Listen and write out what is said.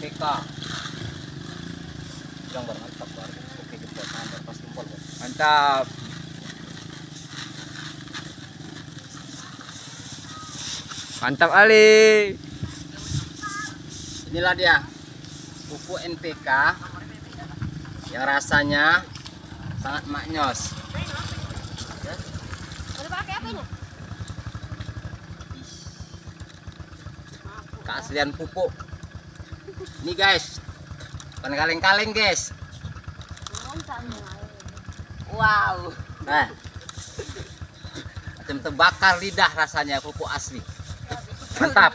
mantap bilang bar mantap bar oke jempol tambah pas jempol bar Mantap. Mantap Ali. inilah dia. Pupuk NPK yang rasanya sangat maknyos. Keaslian pupuk ini guys. Bukan kaleng-kaleng guys. Wow. Nah macam terbakar lidah rasanya pupuk asli. Mantap